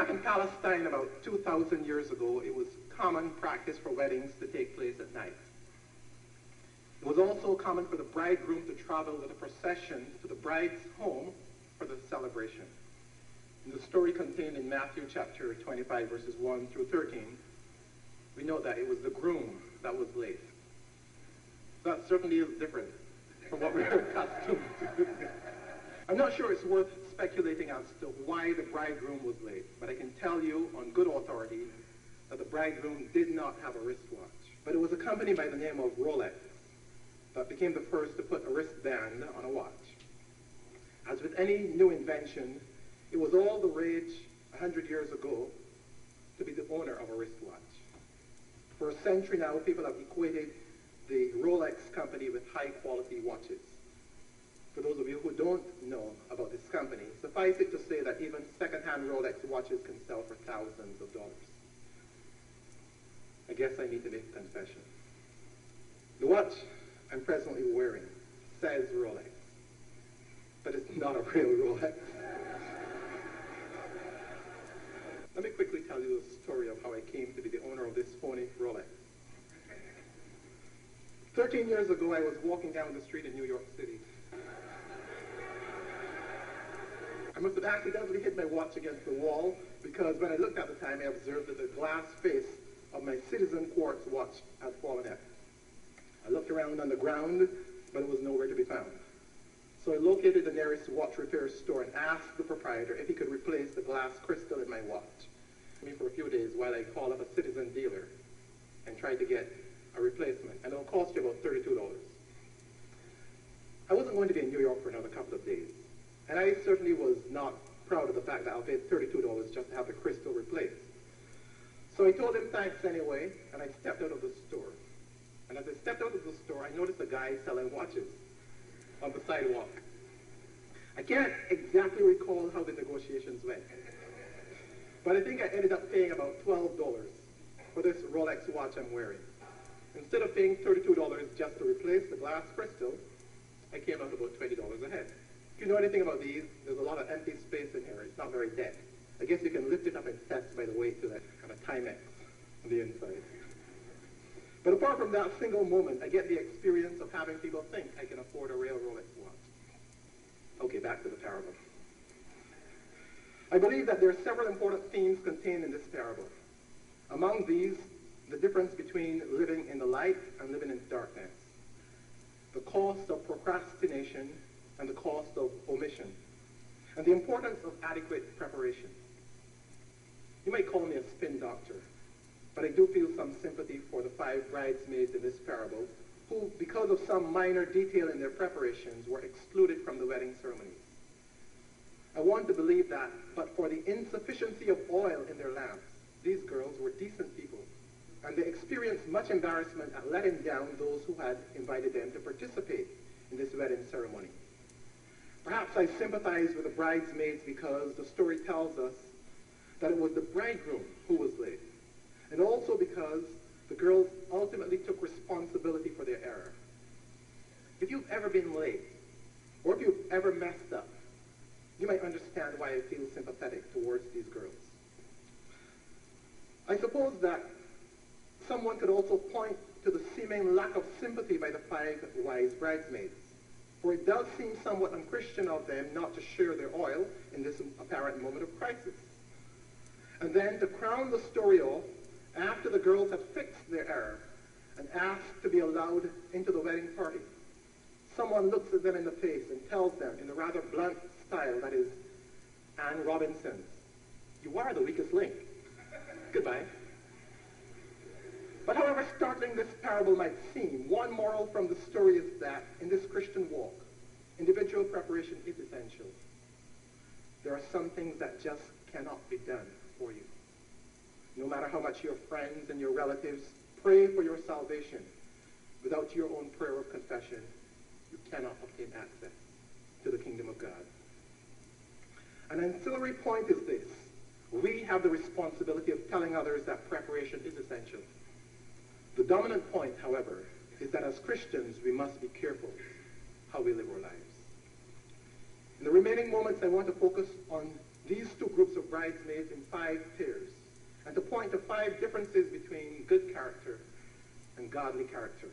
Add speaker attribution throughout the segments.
Speaker 1: Back in Palestine about 2,000 years ago, it was common practice for weddings to take place at night. It was also common for the bridegroom to travel with a procession to the bride's home for the celebration. In the story contained in Matthew chapter 25, verses 1 through 13, we know that it was the groom that was late. That's certainly is different from what we're accustomed to. I'm not sure it's worth speculating as to why the bridegroom was late, but I can tell you on good authority that the bridegroom did not have a wristwatch. But it was a company by the name of Rolex that became the first to put a wristband on a watch. As with any new invention, it was all the rage 100 years ago to be the owner of a wristwatch. For a century now, people have equated the Rolex company with high-quality watches. For those of you who don't know about this company, suffice it to say that even second-hand Rolex watches can sell for thousands of dollars. I guess I need to make a confession. The watch I'm presently wearing says Rolex, but it's not a real Rolex. Let me quickly tell you the story of how I came to be the owner of this phony Rolex. Thirteen years ago, I was walking down the street in New York City. I must have accidentally hit my watch against the wall because when I looked at the time, I observed that the glass face of my Citizen Quartz watch had fallen out. I looked around on the ground, but it was nowhere to be found. So I located the nearest watch repair store and asked the proprietor if he could replace the glass crystal in my watch. Me for a few days while I called up a citizen dealer and tried to get a replacement, and it'll cost you about $32. I wasn't going to be in New York for another couple of days, and I certainly was not proud of the fact that I paid $32 just to have the crystal replaced. So I told him thanks anyway, and I stepped out of the store. And as I stepped out of the store, I noticed a guy selling watches on the sidewalk. I can't exactly recall how the negotiations went, but I think I ended up paying about $12 for this Rolex watch I'm wearing. Instead of paying $32 just to replace the glass crystal, I came out about $20 ahead. If you know anything about these, there's a lot of empty space in here. It's not very dead. I guess you can lift it up and test by the weight to that kind of Timex on the inside. But apart from that single moment, I get the experience of having people think I can afford a real Rolex watch. Okay, back to the parable. I believe that there are several important themes contained in this parable. Among these, the difference between living in the light and living in darkness, the cost of procrastination and the cost of omission, and the importance of adequate preparation. You might call me a spin doctor, but I do feel some sympathy for the five bridesmaids in this parable who, because of some minor detail in their preparations, were excluded from the wedding ceremony. I want to believe that, but for the insufficiency of oil in their lamps, these girls were decent people, and they experienced much embarrassment at letting down those who had invited them to participate in this wedding ceremony. Perhaps I sympathize with the bridesmaids because the story tells us that it was the bridegroom who was late, and also because the girls ultimately took responsibility for their error. If you've ever been late, or if you've ever messed up, you might understand why I feel sympathetic towards these girls. I suppose that someone could also point to the seeming lack of sympathy by the five wise bridesmaids. For it does seem somewhat unchristian of them not to share their oil in this apparent moment of crisis. And then to crown the story off, after the girls have fixed their error and asked to be allowed into the wedding party, someone looks at them in the face and tells them in a rather blunt style that is Anne Robinson's, you are the weakest link. Goodbye. But however startling this parable might seem, one moral from the story is that in this Christian walk, individual preparation is essential. There are some things that just cannot be done for you. No matter how much your friends and your relatives pray for your salvation, without your own prayer of confession, you cannot obtain access to the kingdom of God. An ancillary point is this. We have the responsibility of telling others that preparation is essential. The dominant point, however, is that as Christians, we must be careful how we live our lives. In the remaining moments, I want to focus on these two groups of bridesmaids in five pairs and to point to five differences between good character and godly character.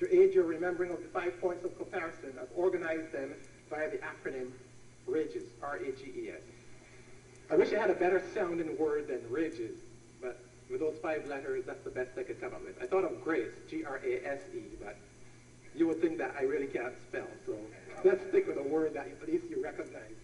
Speaker 1: To aid your remembering of the five points of comparison, I've organized them via the acronym RAGES, R-A-G-E-S. I wish I had a better sounding word than but with those five letters, that's the best I could come up with. I thought of GRACE, G-R-A-S-E, but you would think that I really can't spell, so let's stick with a word that at least you recognize.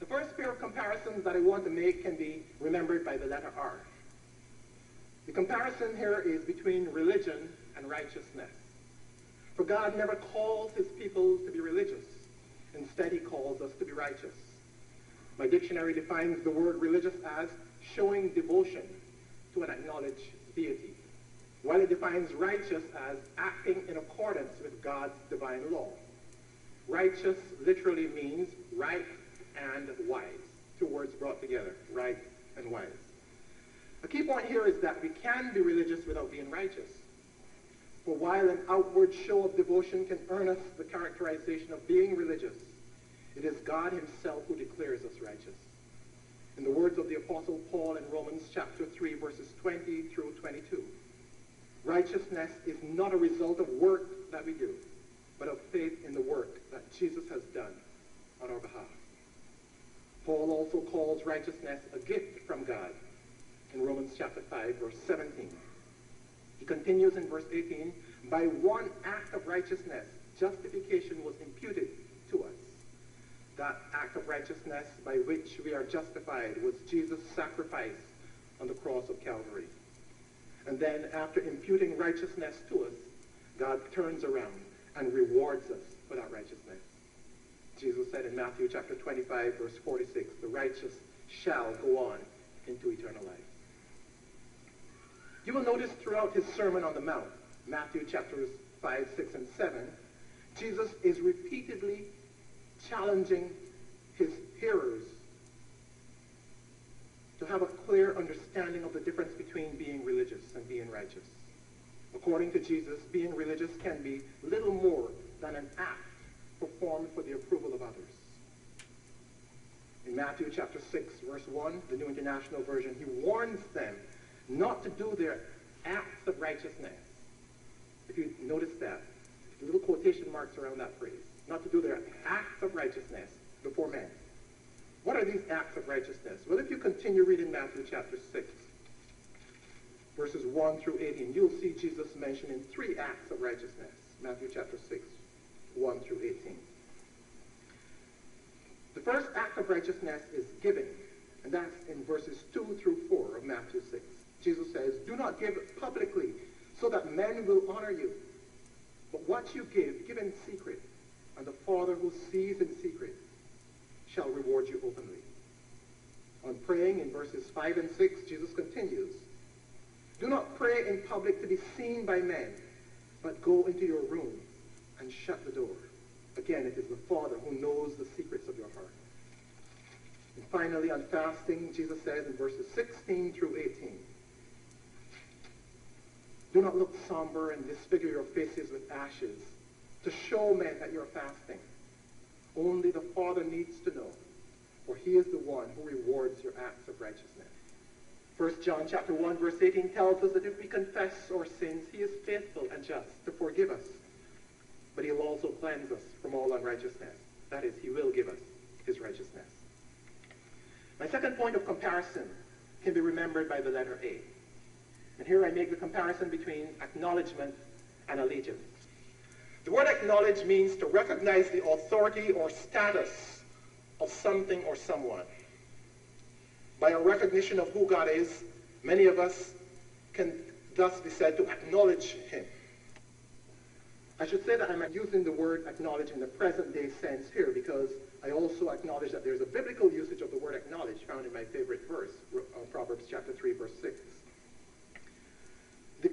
Speaker 1: The first pair of comparisons that I want to make can be remembered by the letter R. The comparison here is between religion and righteousness. For God never calls his people to be religious. Instead, he calls us to be righteous. My dictionary defines the word religious as showing devotion to an acknowledged deity, while it defines righteous as acting in accordance with God's divine law. Righteous literally means right and wise. Two words brought together, right and wise. A key point here is that we can be religious without being righteous. For while an outward show of devotion can earn us the characterization of being religious, it is God himself who declares us righteous. In the words of the Apostle Paul in Romans chapter 3, verses 20 through 22, righteousness is not a result of work that we do, but of faith in the work that Jesus has done on our behalf. Paul also calls righteousness a gift from God in Romans chapter 5, verse 17. He continues in verse 18, by one act of righteousness, justification was imputed to us. That act of righteousness by which we are justified was Jesus' sacrifice on the cross of Calvary. And then after imputing righteousness to us, God turns around and rewards us for that righteousness. Jesus said in Matthew chapter 25, verse 46, the righteous shall go on into eternal life. You will notice throughout his Sermon on the Mount, Matthew chapters 5, 6, and 7, Jesus is repeatedly challenging his hearers to have a clear understanding of the difference between being religious and being righteous. According to Jesus, being religious can be little more than an act performed for the approval of others. In Matthew chapter 6, verse 1, the New International Version, he warns them not to do their acts of righteousness. If you notice that, little quotation marks around that phrase. Not to do their acts of righteousness before men. What are these acts of righteousness? Well, if you continue reading Matthew chapter 6, verses 1 through 18, you'll see Jesus mentioning three acts of righteousness. Matthew chapter 6, 1 through 18. The first act of righteousness is giving, and that's in verses 2 through 4 of Matthew 6. Jesus says, Do not give publicly so that men will honor you. But what you give, give in secret, and the Father who sees in secret shall reward you openly. On praying in verses 5 and 6, Jesus continues, Do not pray in public to be seen by men, but go into your room and shut the door. Again, it is the Father who knows the secrets of your heart. And finally, on fasting, Jesus says in verses 16 through 18, Do not look somber and disfigure your faces with ashes to show men that you're fasting. Only the Father needs to know, for he is the one who rewards your acts of righteousness. 1 John chapter 1 verse 18 tells us that if we confess our sins, he is faithful and just to forgive us but he'll also cleanse us from all unrighteousness. That is, he will give us his righteousness. My second point of comparison can be remembered by the letter A. And here I make the comparison between acknowledgement and allegiance. The word acknowledge means to recognize the authority or status of something or someone. By a recognition of who God is, many of us can thus be said to acknowledge him. I should say that I'm using the word acknowledge in the present day sense here because I also acknowledge that there's a biblical usage of the word acknowledge found in my favorite verse, uh, Proverbs chapter 3, verse 6.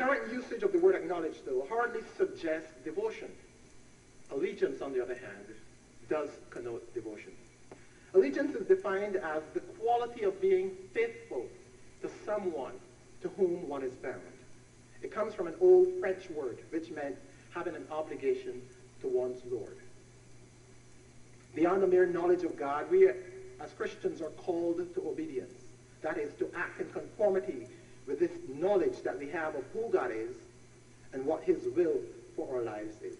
Speaker 1: The current usage of the word acknowledge, though, hardly suggests devotion. Allegiance, on the other hand, does connote devotion. Allegiance is defined as the quality of being faithful to someone to whom one is bound. It comes from an old French word which meant having an obligation to one's Lord. Beyond the mere knowledge of God, we as Christians, are called to obedience. That is, to act in conformity with this knowledge that we have of who God is and what his will for our lives is.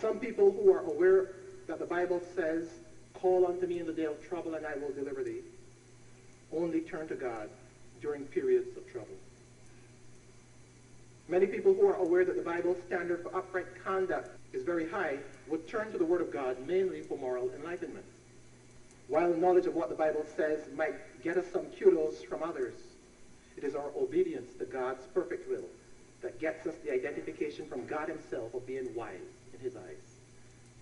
Speaker 1: Some people who are aware that the Bible says, call unto me in the day of trouble and I will deliver thee, only turn to God during periods of trouble. Many people who are aware that the Bible's standard for upright conduct is very high would turn to the Word of God mainly for moral enlightenment. While knowledge of what the Bible says might get us some kudos from others, it is our obedience to God's perfect will that gets us the identification from God himself of being wise in his eyes.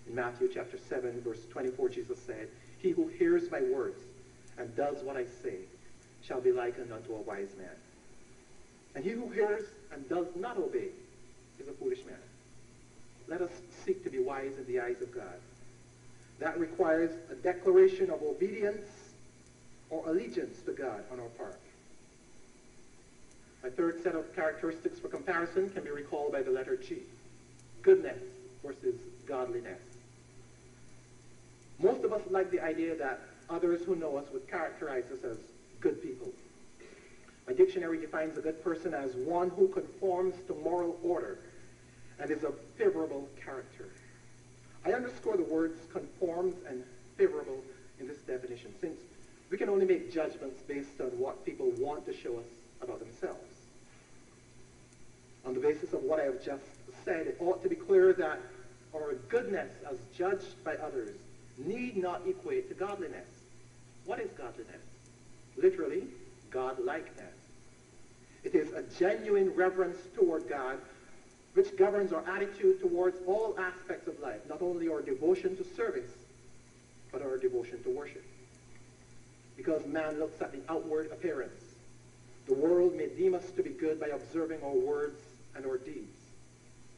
Speaker 1: In Matthew chapter 7, verse 24, Jesus said, He who hears my words and does what I say shall be likened unto a wise man. And he who hears and does not obey is a foolish man. Let us seek to be wise in the eyes of God. That requires a declaration of obedience or allegiance to God on our part. A third set of characteristics for comparison can be recalled by the letter G. Goodness versus godliness. Most of us like the idea that others who know us would characterize us as good people. My dictionary defines a good person as one who conforms to moral order and is of favorable character. I underscore the words conforms and favorable in this definition, since we can only make judgments based on what people want to show us about themselves. On the basis of what I have just said, it ought to be clear that our goodness as judged by others need not equate to godliness. What is godliness? Literally, godlikeness. It is a genuine reverence toward God which governs our attitude towards all aspects of life, not only our devotion to service, but our devotion to worship. Because man looks at the outward appearance, the world may deem us to be good by observing our words and our deeds,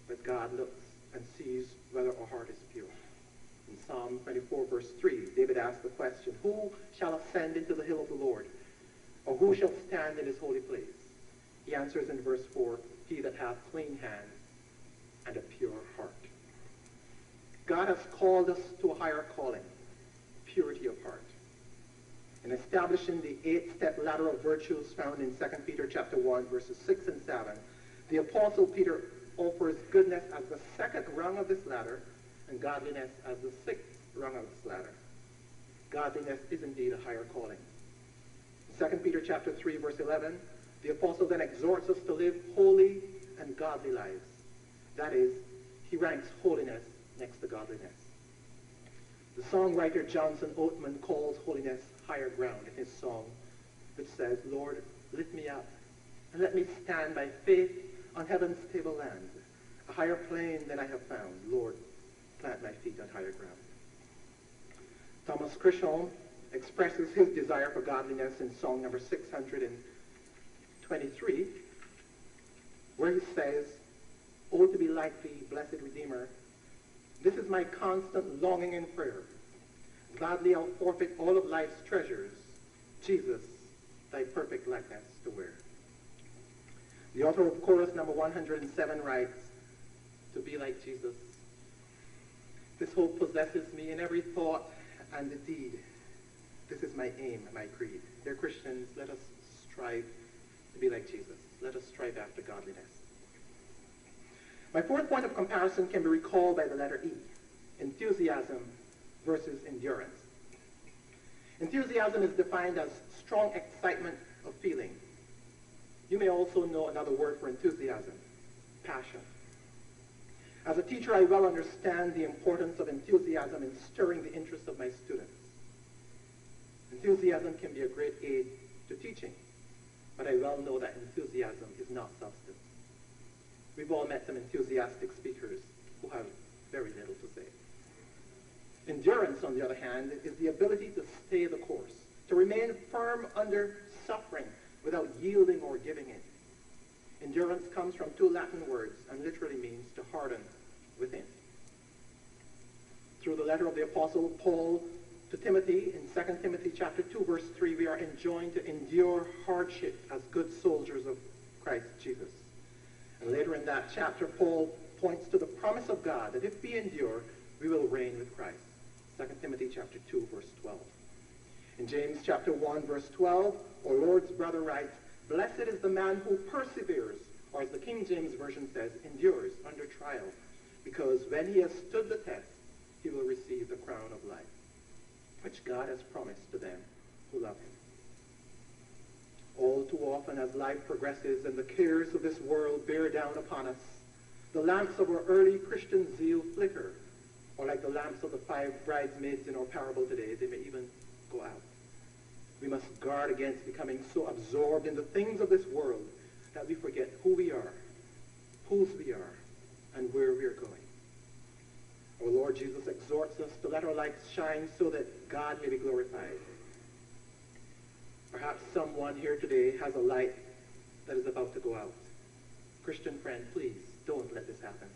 Speaker 1: but God looks and sees whether our heart is pure. In Psalm 24, verse 3, David asks the question, Who shall ascend into the hill of the Lord? Or who shall stand in his holy place? He answers in verse 4, He that hath clean hands and a pure heart. God has called us to a higher calling, purity of heart. In establishing the eight-step ladder of virtues found in 2 Peter chapter 1, verses 6 and 7, the Apostle Peter offers goodness as the second rung of this ladder and godliness as the sixth rung of this ladder. Godliness is indeed a higher calling. In 2 Peter chapter 3, verse 11, the apostle then exhorts us to live holy and godly lives. That is, he ranks holiness next to godliness. The songwriter Johnson Oatman calls holiness higher ground in his song, which says, Lord, lift me up and let me stand by faith on heaven's tableland, a higher plane than I have found. Lord, plant my feet on higher ground. Thomas Chisholm expresses his desire for godliness in song number 623, where he says, Oh, to be like thee, blessed Redeemer. This is my constant longing and prayer. Gladly I'll forfeit all of life's treasures. Jesus, thy perfect likeness to wear. The author of chorus number 107 writes, to be like Jesus. This hope possesses me in every thought and deed. This is my aim, my creed. Dear Christians, let us strive to be like Jesus. Let us strive after godliness. My fourth point of comparison can be recalled by the letter E, enthusiasm versus endurance. Enthusiasm is defined as strong excitement of feeling. You may also know another word for enthusiasm, passion. As a teacher, I well understand the importance of enthusiasm in stirring the interest of my students. Enthusiasm can be a great aid to teaching, but I well know that enthusiasm is not substance. We've all met some enthusiastic speakers who have very little to say. Endurance, on the other hand, is the ability to stay the course, to remain firm under suffering without yielding or giving in. Endurance comes from two Latin words and literally means to harden within. Through the letter of the Apostle Paul to Timothy in 2 Timothy chapter 2, verse 3, we are enjoined to endure hardship as good soldiers of Christ Jesus. And later in that chapter, Paul points to the promise of God that if we endure, we will reign with Christ. 2 Timothy chapter 2, verse 12. In James chapter 1, verse 12, our Lord's brother writes, Blessed is the man who perseveres, or as the King James Version says, endures under trial, because when he has stood the test, he will receive the crown of life, which God has promised to them who love him. All too often as life progresses and the cares of this world bear down upon us, the lamps of our early Christian zeal flicker, or like the lamps of the five bridesmaids in our parable today, they may even go out. We must guard against becoming so absorbed in the things of this world that we forget who we are, whose we are, and where we are going. Our Lord Jesus exhorts us to let our lights shine so that God may be glorified. Perhaps someone here today has a light that is about to go out. Christian friend, please don't let this happen.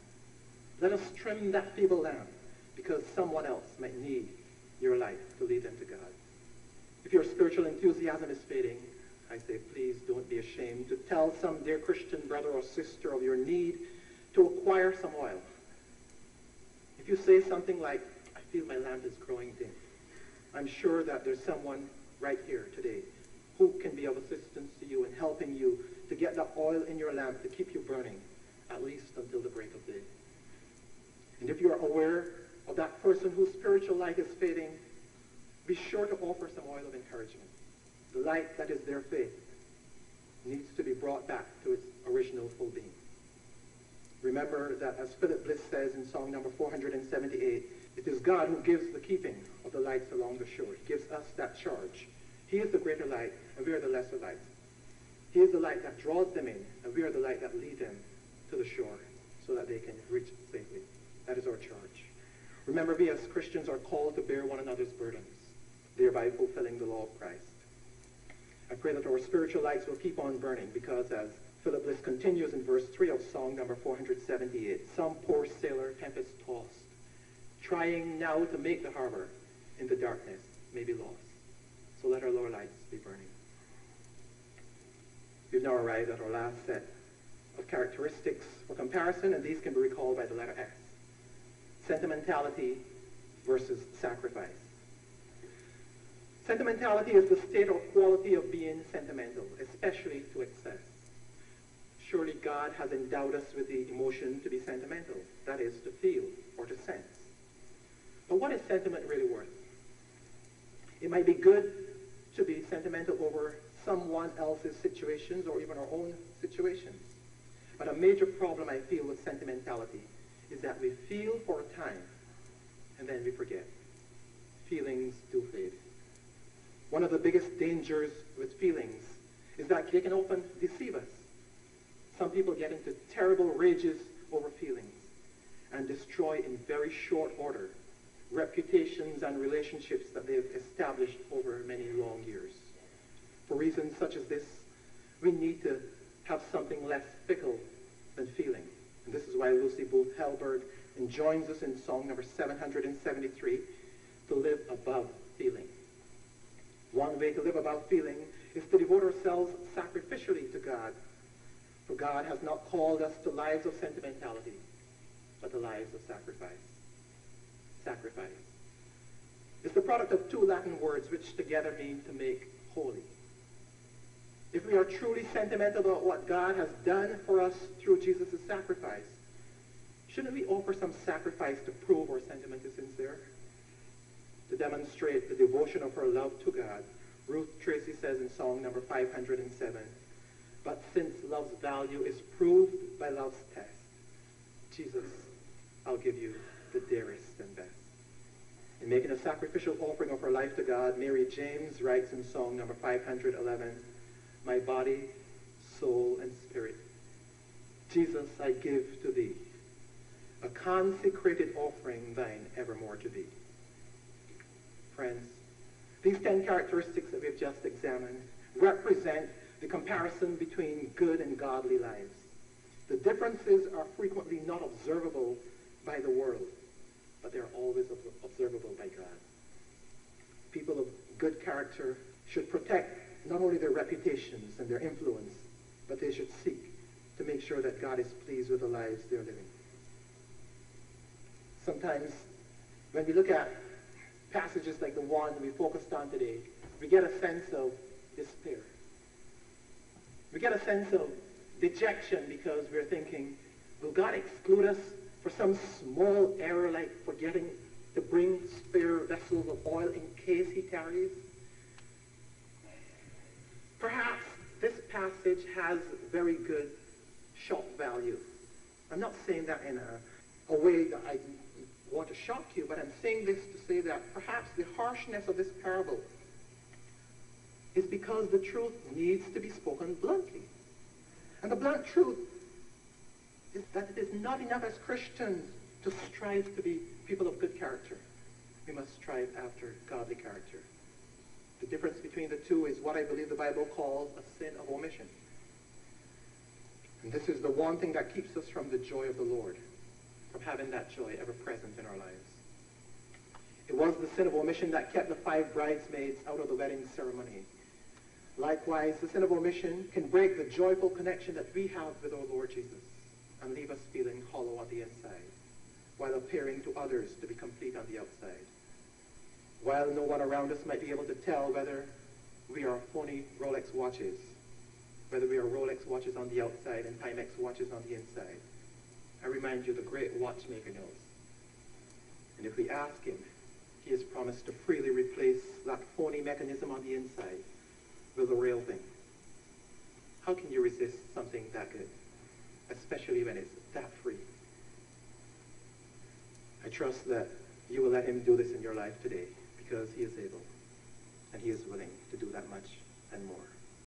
Speaker 1: Let us trim that feeble lamp because someone else might need your light to lead them to God. If your spiritual enthusiasm is fading, I say please don't be ashamed to tell some dear Christian brother or sister of your need to acquire some oil. If you say something like, I feel my lamp is growing dim, I'm sure that there's someone right here today who can be of assistance to you in helping you to get the oil in your lamp to keep you burning, at least until the break of day. And if you are aware of that person whose spiritual light is fading, be sure to offer some oil of encouragement. The light that is their faith needs to be brought back to its original full being. Remember that as Philip Bliss says in song number 478, it is God who gives the keeping of the lights along the shore. He gives us that charge. He is the greater light, and we are the lesser light. He is the light that draws them in, and we are the light that lead them to the shore so that they can reach safely. That is our charge. Remember, we as Christians are called to bear one another's burdens, thereby fulfilling the law of Christ. I pray that our spiritual lights will keep on burning because as Philip Bliss continues in verse 3 of song number 478, some poor sailor, tempest-tossed, trying now to make the harbor in the darkness, may be lost. So let our lower lights be burning. We've now arrived at our last set of characteristics for comparison, and these can be recalled by the letter S. Sentimentality versus sacrifice. Sentimentality is the state or quality of being sentimental, especially to excess. Surely God has endowed us with the emotion to be sentimental, that is, to feel or to sense. But what is sentiment really worth? It might be good to be sentimental over someone else's situations or even our own situations. But a major problem I feel with sentimentality is that we feel for a time and then we forget. Feelings do fade. One of the biggest dangers with feelings is that they can often deceive us. Some people get into terrible rages over feelings and destroy in very short order reputations and relationships that they've established over many long years. For reasons such as this, we need to have something less fickle than feeling. And this is why Lucy Booth Hellberg enjoins us in song number 773 to live above feeling. One way to live above feeling is to devote ourselves sacrificially to God. For God has not called us to lives of sentimentality, but to lives of sacrifice sacrifice. It's the product of two Latin words which together mean to make holy. If we are truly sentimental about what God has done for us through Jesus' sacrifice, shouldn't we offer some sacrifice to prove our sentiment is sincere? To demonstrate the devotion of her love to God, Ruth Tracy says in song number 507, But since love's value is proved by love's test, Jesus, I'll give you the dearest and best. In making a sacrificial offering of her life to God, Mary James writes in song number 511, My body, soul, and spirit, Jesus, I give to thee, a consecrated offering thine evermore to thee. Friends, these ten characteristics that we've just examined represent the comparison between good and godly lives. The differences are frequently not observable by the world but they're always observable by God. People of good character should protect not only their reputations and their influence, but they should seek to make sure that God is pleased with the lives they're living. Sometimes when we look at passages like the one we focused on today, we get a sense of despair. We get a sense of dejection because we're thinking, will God exclude us for some small error like forgetting to bring spare vessels of oil in case he tarries? Perhaps this passage has very good shock value. I'm not saying that in a, a way that I want to shock you, but I'm saying this to say that perhaps the harshness of this parable is because the truth needs to be spoken bluntly. And the blunt truth that it is not enough as Christians to strive to be people of good character. We must strive after godly character. The difference between the two is what I believe the Bible calls a sin of omission. And this is the one thing that keeps us from the joy of the Lord, from having that joy ever present in our lives. It was the sin of omission that kept the five bridesmaids out of the wedding ceremony. Likewise, the sin of omission can break the joyful connection that we have with our Lord Jesus and leave us feeling hollow on the inside, while appearing to others to be complete on the outside. While no one around us might be able to tell whether we are phony Rolex watches, whether we are Rolex watches on the outside and Timex watches on the inside. I remind you, the great watchmaker knows. And if we ask him, he has promised to freely replace that phony mechanism on the inside with a real thing. How can you resist something that good, especially when it's that free? I trust that you will let him do this in your life today because he is able and he is willing to do that much and more.